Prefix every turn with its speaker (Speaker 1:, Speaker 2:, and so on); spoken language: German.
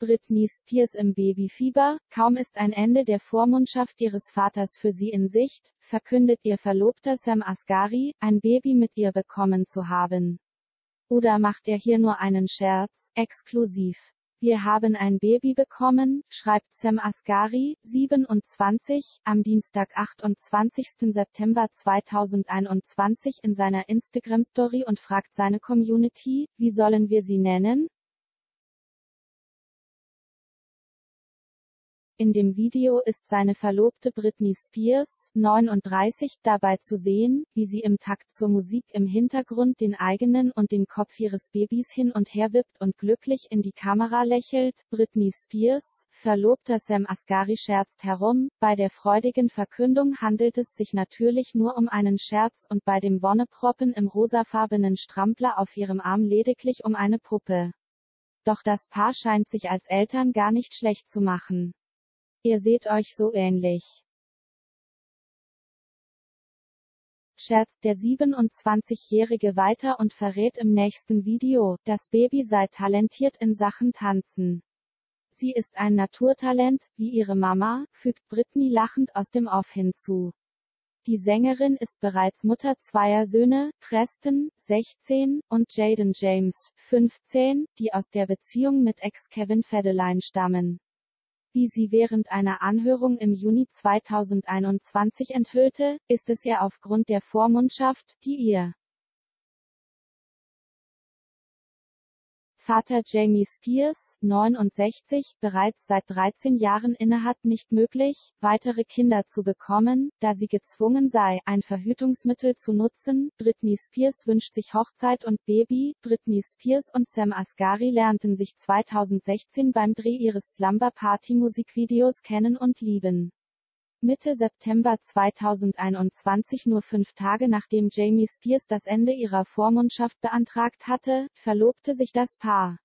Speaker 1: Britney Spears im Babyfieber, kaum ist ein Ende der Vormundschaft ihres Vaters für sie in Sicht, verkündet ihr Verlobter Sam Asghari, ein Baby mit ihr bekommen zu haben. Oder macht er hier nur einen Scherz, exklusiv. Wir haben ein Baby bekommen, schreibt Sam Asghari, 27, am Dienstag 28. September 2021 in seiner Instagram-Story und fragt seine Community, wie sollen wir sie nennen? In dem Video ist seine Verlobte Britney Spears, 39, dabei zu sehen, wie sie im Takt zur Musik im Hintergrund den eigenen und den Kopf ihres Babys hin und her wippt und glücklich in die Kamera lächelt. Britney Spears, Verlobter Sam Asghari scherzt herum, bei der freudigen Verkündung handelt es sich natürlich nur um einen Scherz und bei dem Wonneproppen im rosafarbenen Strampler auf ihrem Arm lediglich um eine Puppe. Doch das Paar scheint sich als Eltern gar nicht schlecht zu machen. Ihr seht euch so ähnlich. scherzt der 27-Jährige weiter und verrät im nächsten Video, das Baby sei talentiert in Sachen Tanzen. Sie ist ein Naturtalent, wie ihre Mama, fügt Britney lachend aus dem Off hinzu. Die Sängerin ist bereits Mutter zweier Söhne, Preston, 16, und Jaden James, 15, die aus der Beziehung mit Ex-Kevin Federline stammen wie sie während einer Anhörung im Juni 2021 enthüllte, ist es ihr aufgrund der Vormundschaft, die ihr Vater Jamie Spears, 69, bereits seit 13 Jahren innehat nicht möglich, weitere Kinder zu bekommen, da sie gezwungen sei, ein Verhütungsmittel zu nutzen. Britney Spears wünscht sich Hochzeit und Baby. Britney Spears und Sam Asghari lernten sich 2016 beim Dreh ihres Slumber Party Musikvideos kennen und lieben. Mitte September 2021 nur fünf Tage nachdem Jamie Spears das Ende ihrer Vormundschaft beantragt hatte, verlobte sich das Paar.